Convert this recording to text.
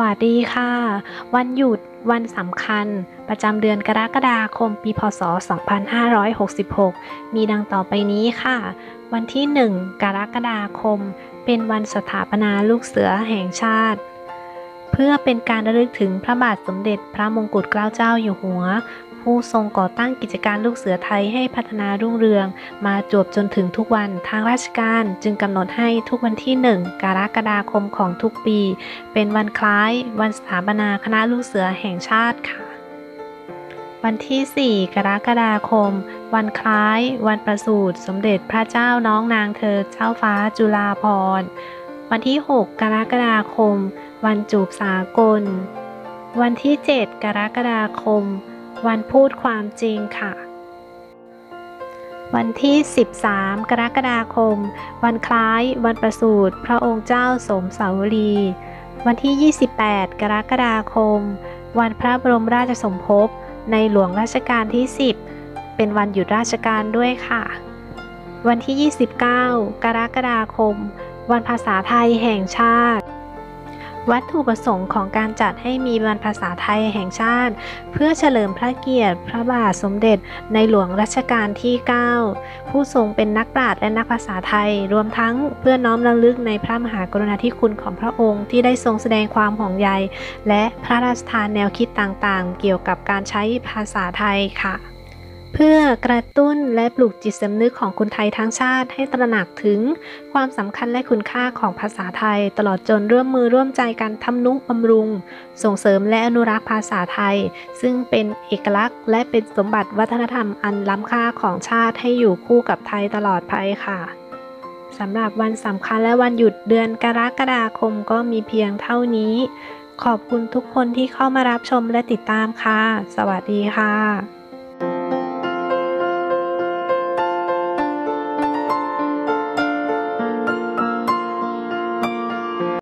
วัสดีค่ะ วันหยุดวันสำคัญ ประจำเดือนกรกฎาคมปีพศ 2566 มีดังต่อไปนี้ค่ะ วันที่ 1 กรกฎาคม เป็นวันสถาปนาลูกเสือแห่งชาติ เพื่อเป็นการระลึกถึงพระบาทสมเด็จพระมงกุฎเกล้าเจ้าอยู่หัว ผู้ทรงก่อตั้งกิจการลูกเสือไทยให้พัฒนารุ่งเรือง มาจวบจนถึงทุกวันทางราชการจึงกำหนดให้ทุกวันที่ 1 กรกฎาคมของทุกปี เป็นวันคล้าย วันสถาปนาคณะลูกเสือแห่งชาติค่ะ วันที่ 4 กรกฎาคม วันคล้าย วันประสูติสมเด็จพระเจ้าน้องนางเธอเจ้าฟ้าจุฬาภรณ์วันที่ 6 กรกฎาคม วันจูบสากล วันที่ 7 กรกฎาคม วันพูดความจริงค่ะ วันที่ 13 กรกฎาคม วันคล้าย วันประสูติพระองค์เจ้าสมสาวรี วันที่ 28 กรกฎาคม วันพระบรมราชสมภพในหลวงรัชกาลที่ 10 เป็นวันหยุดราชการด้วยค่ะ วันที่ 29 กรกฎาคม วันภาษาไทยแห่งชาติ วัตถุประสงค์ของการจัดให้มีวันภาษาไทยแห่งชาติ เพื่อเฉลิมพระเกียรติพระบาทสมเด็จในหลวงรัชกาลที่ 9 ผู้ทรงเป็นนักปราชญ์และนักภาษาไทย รวมทั้งเพื่อน้อมรำลึกในพระมหากรุณาธิคุณของพระองค์ที่ได้ทรงแสดงความห่วงใย และพระราชทานแนวคิดต่างๆ เกี่ยวกับการใช้ภาษาไทยค่ะ เพื่อกระตุ้นและปลูกจิตสำนึกของคนไทยทั้งชาติให้ตระหนักถึงความสำคัญและคุณค่าของภาษาไทย ตลอดจนร่วมมือร่วมใจกันทำนุบำรุง ส่งเสริมและอนุรักษ์ภาษาไทย ซึ่งเป็นเอกลักษณ์ และเป็นสมบัติวัฒนธรรมอันล้ำค่าของชาติให้อยู่คู่กับไทยตลอดไปค่ะสำหรับวันสำคัญและวันหยุดเดือนกรกฎาคมก็มีเพียงเท่านี้ ขอบคุณทุกคนที่เข้ามารับชมและติดตามค่ะ สวัสดีค่ะ